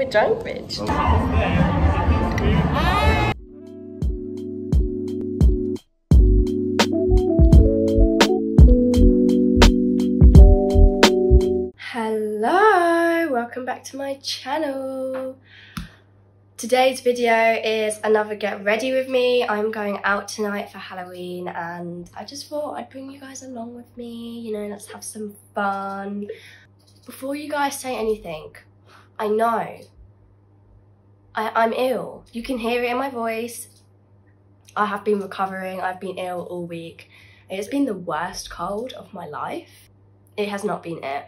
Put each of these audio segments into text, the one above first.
We're drunk, bitch. Hello, welcome back to my channel. Today's video is another get ready with me. I'm going out tonight for Halloween and I just thought I'd bring you guys along with me, you know, let's have some fun. Before you guys say anything, I know I, I'm ill. You can hear it in my voice. I have been recovering, I've been ill all week. It's been the worst cold of my life. It has not been it.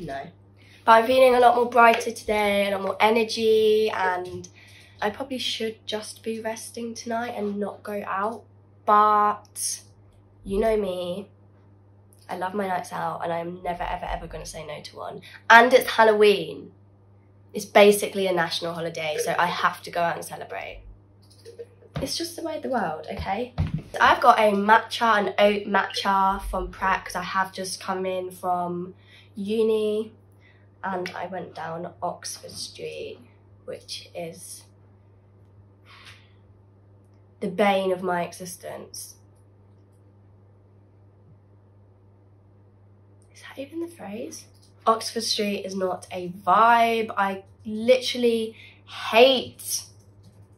No. But I'm feeling a lot more brighter today, a lot more energy, and I probably should just be resting tonight and not go out. But you know me, I love my nights out and I'm never ever ever going to say no to one. And it's Halloween. It's basically a national holiday, so I have to go out and celebrate. It's just the way of the world, okay? I've got a matcha and oat matcha from Pret because I have just come in from uni and I went down Oxford Street, which is the bane of my existence. Is that even the phrase? Oxford Street is not a vibe. I literally hate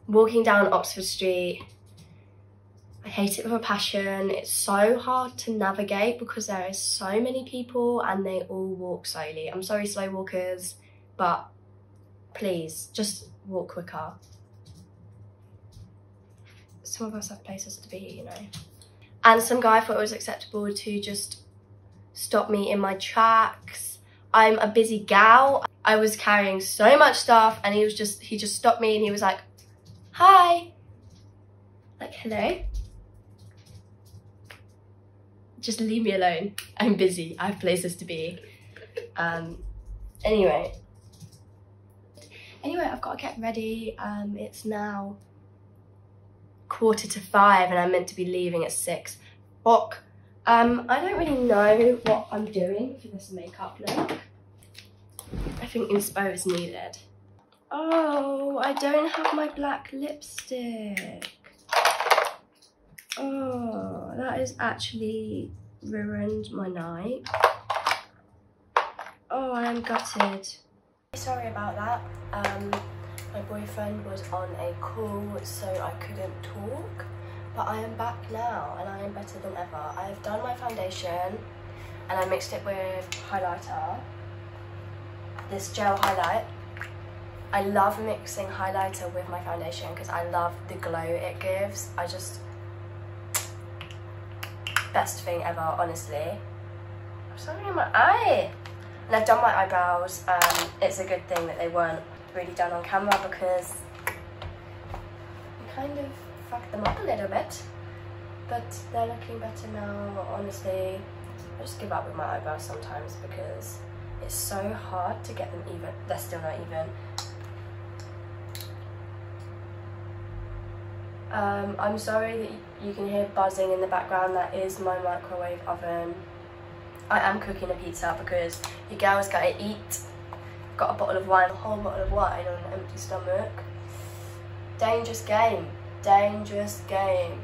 walking down Oxford Street I hate it with a passion. It's so hard to navigate because there is so many people and they all walk slowly. I'm sorry, slow walkers, but please just walk quicker. Some of us have places to be, you know. And some guy thought it was acceptable to just stop me in my tracks. I'm a busy gal. I was carrying so much stuff and he was just, he just stopped me and he was like, hi. Like, hello just leave me alone. I'm busy. I have places to be. Um, anyway. Anyway, I've got to get ready. Um, it's now quarter to five and I'm meant to be leaving at six. Fuck. Um, I don't really know what I'm doing for this makeup look. I think inspo is needed. Oh, I don't have my black lipstick. Oh, that is actually ruined my night. Oh, I am gutted. Sorry about that. Um, my boyfriend was on a call, so I couldn't talk. But I am back now, and I am better than ever. I have done my foundation, and I mixed it with highlighter. This gel highlight. I love mixing highlighter with my foundation because I love the glow it gives. I just best thing ever, honestly. I'm something in my eye. And I've done my eyebrows. Um, it's a good thing that they weren't really done on camera because I kind of fucked them up a little bit. But they're looking better now, honestly. I just give up with my eyebrows sometimes because it's so hard to get them even. They're still not even. Um, I'm sorry that you can hear buzzing in the background. That is my microwave oven. I am cooking a pizza because your girl's got to eat. Got a bottle of wine, a whole bottle of wine on an empty stomach. Dangerous game. Dangerous game.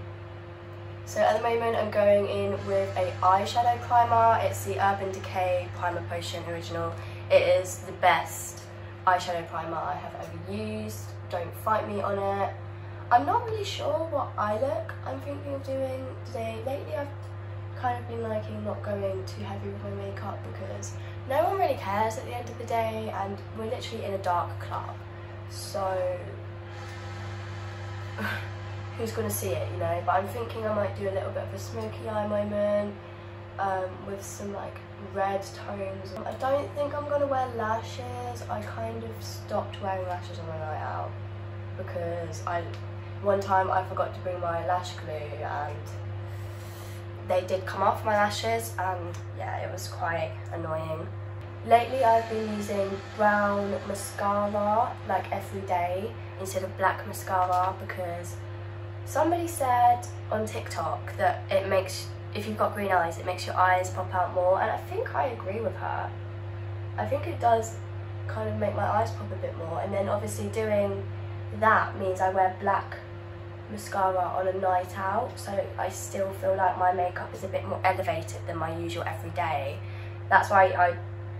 So at the moment I'm going in with a eyeshadow primer. It's the Urban Decay Primer Potion Original. It is the best eyeshadow primer I have ever used. Don't fight me on it. I'm not really sure what eye look I'm thinking of doing today. Lately I've kind of been liking not going too heavy with my makeup because no one really cares at the end of the day and we're literally in a dark club. So who's going to see it, you know? But I'm thinking I might do a little bit of a smoky eye moment um, with some like red tones. I don't think I'm going to wear lashes. I kind of stopped wearing lashes on my night out because I one time I forgot to bring my lash glue and they did come off my lashes and yeah, it was quite annoying. Lately I've been using brown mascara like every day instead of black mascara because somebody said on TikTok that it makes, if you've got green eyes, it makes your eyes pop out more and I think I agree with her. I think it does kind of make my eyes pop a bit more. And then obviously doing that means I wear black mascara on a night out so I still feel like my makeup is a bit more elevated than my usual everyday. That's why I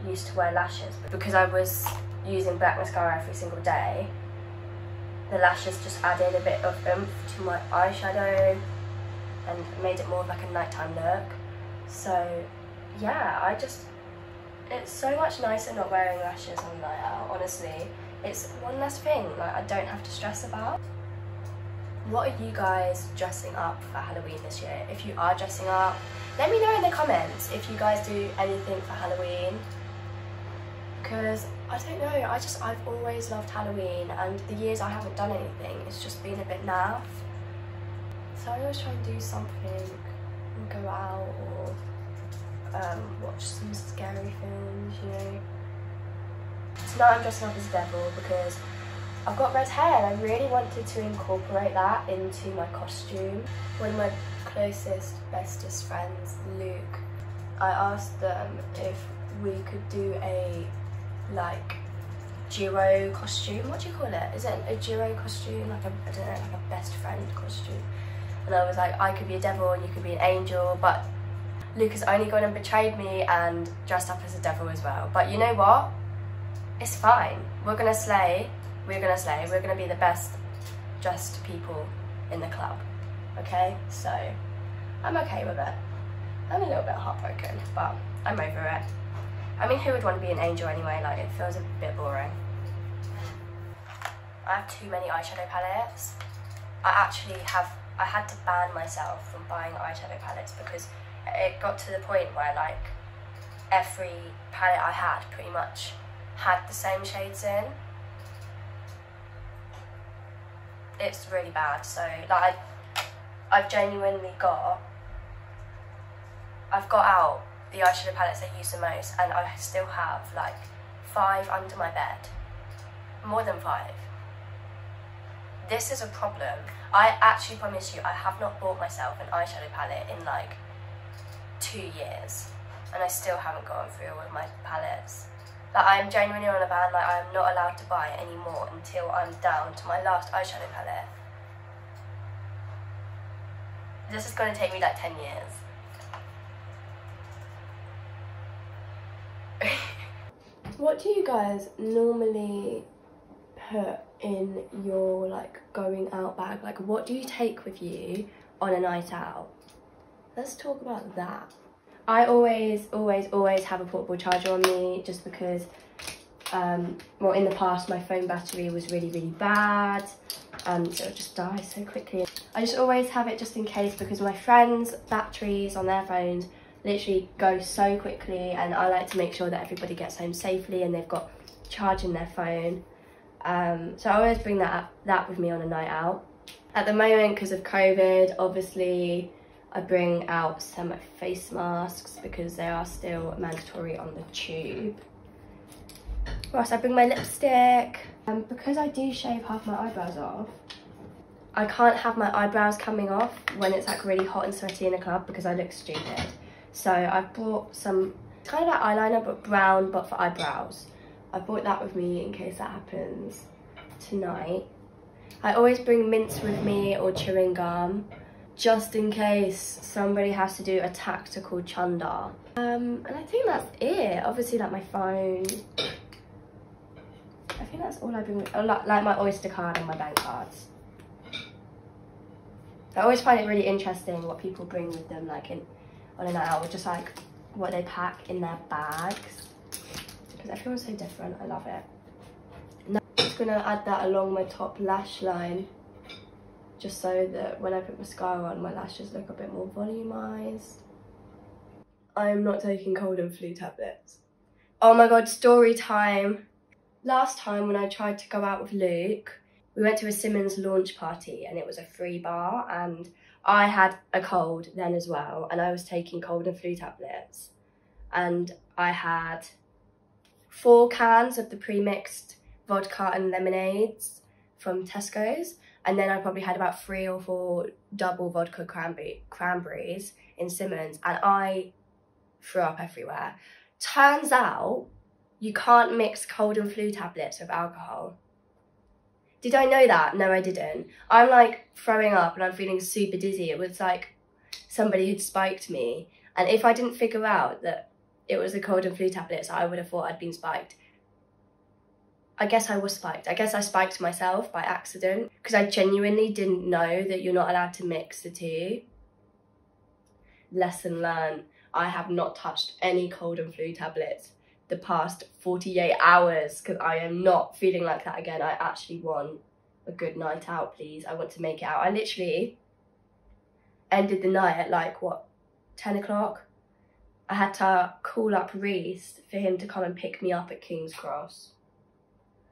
used to wear lashes because I was using black mascara every single day the lashes just added a bit of oomph to my eyeshadow and made it more of like a nighttime look. So yeah I just it's so much nicer not wearing lashes on night out honestly. It's one less thing like I don't have to stress about. What are you guys dressing up for Halloween this year? If you are dressing up let me know in the comments if you guys do anything for Halloween. Because I don't know, I just, I've always loved Halloween and the years I haven't done anything, it's just been a bit naff. So I always try and do something and go out or um, watch some scary films, you know. Tonight I'm dressing up as a devil because I've got red hair and I really wanted to incorporate that into my costume. One of my closest, bestest friends, Luke, I asked them if we could do a like duo costume. What do you call it? Is it a duo costume? Like a, I don't know, like a best friend costume. And I was like, I could be a devil and you could be an angel, but Lucas only gone and betrayed me and dressed up as a devil as well. But you know what? It's fine. We're gonna slay. We're gonna slay. We're gonna be the best dressed people in the club. Okay? So I'm okay with it. I'm a little bit heartbroken, but I'm over it. I mean, who would want to be an angel anyway? Like, it feels a bit boring. I have too many eyeshadow palettes. I actually have, I had to ban myself from buying eyeshadow palettes because it got to the point where like every palette I had pretty much had the same shades in. It's really bad. So like I, I've genuinely got, I've got out the eyeshadow palettes I use the most and I still have like five under my bed. More than five. This is a problem. I actually promise you I have not bought myself an eyeshadow palette in like two years and I still haven't gone through all of my palettes. Like I'm genuinely on a ban, like I'm not allowed to buy anymore until I'm down to my last eyeshadow palette. This is going to take me like 10 years. what do you guys normally put in your like going out bag? Like what do you take with you on a night out? Let's talk about that. I always, always, always have a portable charger on me just because, um, well, in the past my phone battery was really, really bad. Um, so it just dies so quickly. I just always have it just in case because my friends' batteries on their phones literally go so quickly and I like to make sure that everybody gets home safely and they've got charging their phone. Um, so I always bring that up, that with me on a night out. At the moment, because of COVID, obviously I bring out some face masks because they are still mandatory on the tube. Right, I bring my lipstick. Um, because I do shave half my eyebrows off, I can't have my eyebrows coming off when it's like really hot and sweaty in a club because I look stupid. So I've brought some, kind of like eyeliner but brown but for eyebrows. I brought that with me in case that happens tonight. I always bring mints with me or chewing gum just in case somebody has to do a tactical chunder. Um, and I think that's it. Obviously like my phone. I think that's all I bring with, oh, like, like my Oyster card and my bank cards. I always find it really interesting what people bring with them like in on a night out, just like what they pack in their bags. Because everyone's so different, I love it. Now I'm just gonna add that along my top lash line just so that when I put mascara on, my lashes look a bit more volumized. I am not taking cold and flu tablets. Oh my god, story time. Last time when I tried to go out with Luke, we went to a Simmons launch party and it was a free bar and I had a cold then as well, and I was taking cold and flu tablets. And I had four cans of the pre-mixed vodka and lemonades from Tesco's. And then I probably had about three or four double vodka cranberry, cranberries in Simmons. And I threw up everywhere. Turns out You can't mix cold and flu tablets with alcohol. Did I know that? No, I didn't. I'm like throwing up and I'm feeling super dizzy. It was like somebody had spiked me. And if I didn't figure out that it was the cold and flu tablets, I would have thought I'd been spiked. I guess I was spiked. I guess I spiked myself by accident because I genuinely didn't know that you're not allowed to mix the two. Lesson learned. I have not touched any cold and flu tablets the past 48 hours because I am not feeling like that again. I actually want a good night out, please. I want to make it out. I literally ended the night at like, what, 10 o'clock? I had to call up Reese for him to come and pick me up at King's Cross.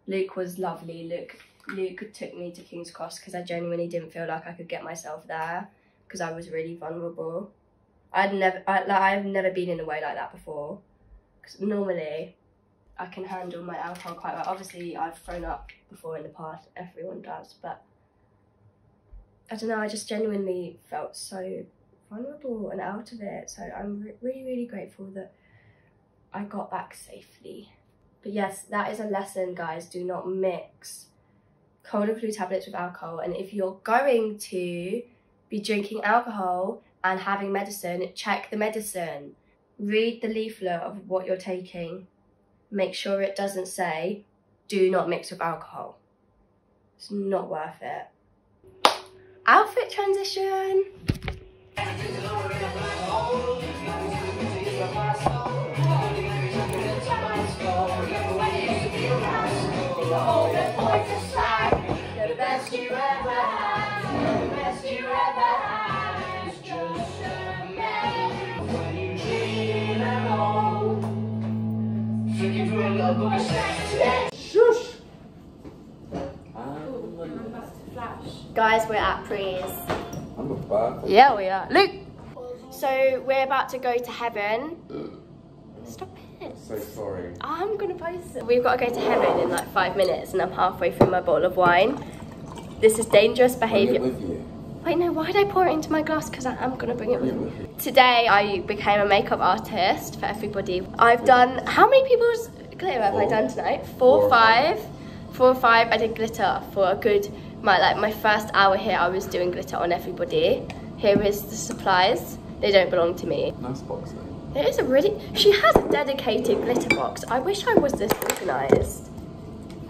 Luke was lovely. Luke Luke took me to King's Cross because I genuinely didn't feel like I could get myself there because I was really vulnerable. I'd never, I, like, I've never been in a way like that before. Because normally, I can handle my alcohol quite well. Obviously, I've thrown up before in the past. Everyone does, but I don't know. I just genuinely felt so vulnerable and out of it. So I'm re really, really grateful that I got back safely. But yes, that is a lesson, guys. Do not mix cold and flu tablets with alcohol. And if you're going to be drinking alcohol and having medicine, check the medicine. Read the leaflet of what you're taking. Make sure it doesn't say, do not mix with alcohol. It's not worth it. Outfit transition. Guys, we're at Prees. I'm a bad. Yeah, we are. Luke! So, we're about to go to heaven. Stop it. So sorry. I'm gonna post it. We've got to go to heaven in like five minutes and I'm halfway through my bottle of wine. This is dangerous behaviour. with you. Wait, no, why did I pour it into my glass? Because I am gonna bring it with me. Today, I became a makeup artist for everybody. I've done, how many people's glitter have I done tonight? Four, Four or five. Four or five, I did glitter for a good, my like my first hour here, I was doing glitter on everybody. Here is the supplies. They don't belong to me. Nice box though. It is a really, she has a dedicated glitter box. I wish I was this organised.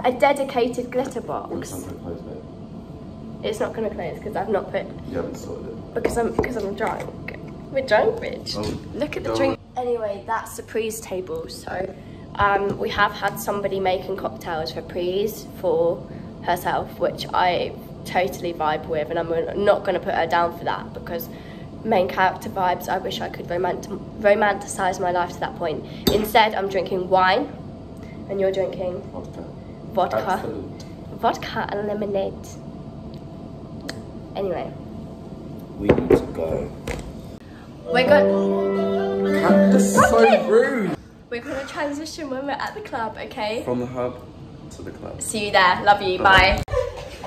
A dedicated glitter box. something close mate. It's not gonna close because I've not put You haven't sorted it. because I'm because I'm drunk. We're drunk, bitch. Oh, Look at the drink. Anyway, that's the Prees table. So, um, we have had somebody making cocktails for Prees for herself, which I totally vibe with, and I'm not going to put her down for that because main character vibes. I wish I could romant- romanticize my life to that point. Instead, I'm drinking wine, and you're drinking Vodka. vodka, Absolut. vodka and lemonade. Anyway, We need to go. we're going. That's so rude. We're gonna transition when we're at the club, okay? From the hub to the club. See you there. Love you. Bye.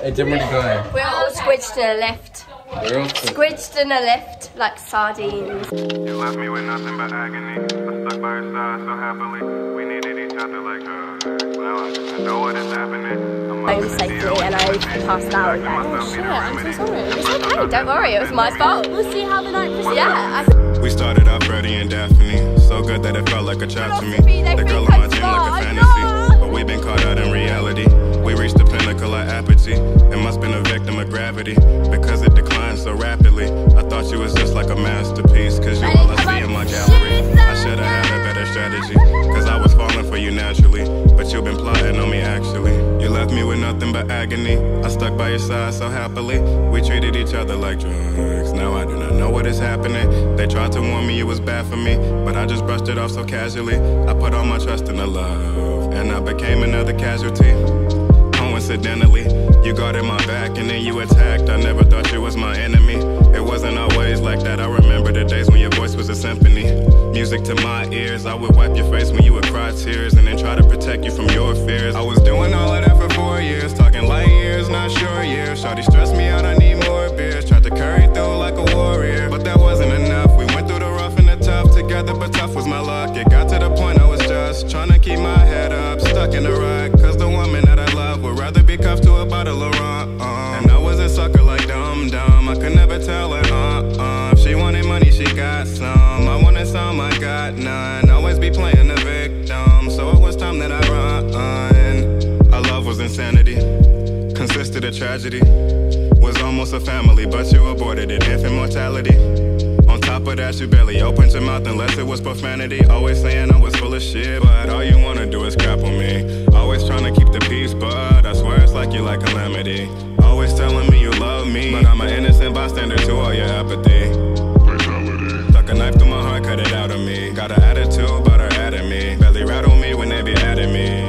It didn't really go. We're all squidged in a lift. We're all Squidged in a lift like sardines. You left me with nothing but agony. I stuck by her side so happily. We needed each other like uh Now I know what is happening. I'm Home safely and I passed out again. Oh shit, I'm so sorry. It's okay, don't worry, it was my fault. We'll see how the night proceeds. Yeah, I We started off Freddie and Daphne. So good that it felt like a trap to me. The girl on my I'm like a fantasy. But we've been caught out in reality. We reached the pinnacle of apathy. It must been a victim of gravity. Because it declined so rapidly. I thought you was just like a masterpiece. Cause you all I see in my gallery. I should have had a better strategy. Cause I was falling for you naturally. But you've been plotting on me actually. Left me with nothing but agony. I stuck by your side so happily. We treated each other like drugs. Now I do not know what is happening. They tried to warn me it was bad for me. But I just brushed it off so casually. I put all my trust in the love. And I became another casualty. Coincidentally, you guarded my back and then you attacked. I never thought you was my enemy. It wasn't always like that. I remember the days when your voice was a symphony. Music to my ears. I would wipe your face when you would cry tears and then try to protect you from your fears. I was doing all of a tragedy. Was almost a family, but you aborted it. Infant mortality. On top of that, you barely opened your mouth unless it was profanity. Always saying I was full of shit, but all you wanna do is crap on me. Always trying to keep the peace, but I swear it's like you like calamity. Always telling me you love me, but I'm an innocent bystander to all your apathy. Stuck a knife through my heart, cut it out of me. Got an attitude, but her at me. Belly rattle me when they be adding me.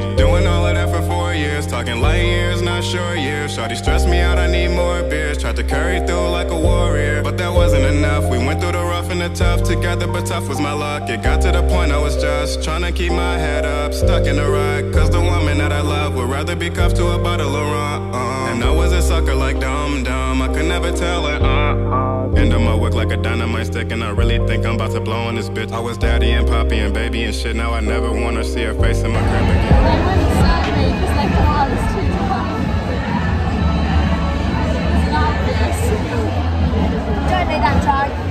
Talking light years, not short years. Shorty stressed me out, I need more beers. Tried to carry through like a warrior, but that wasn't enough. We went through rough and the tough together, but tough was my luck. It got to the point I was just trying to keep my head up, stuck in the rut. Cause the woman that I love would rather be cuffed to a bottle of rum. And I was a sucker like dumb dumb, I could never tell her. Uh, End of my work like a dynamite stick, and I really think I'm about to blow on this bitch. I was daddy and poppy and baby and shit. Now I never wanna see her face in my crib again. Don't do that, Chai.